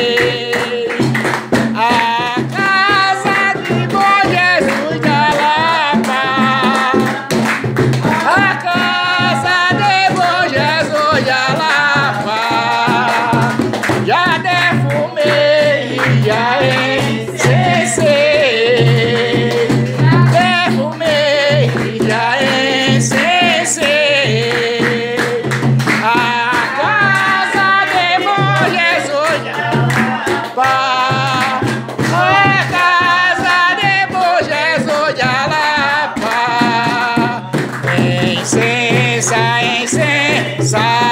A casa de Bom Jesus da. A casa de Bom Jesus da. Já defumei, já é. casar.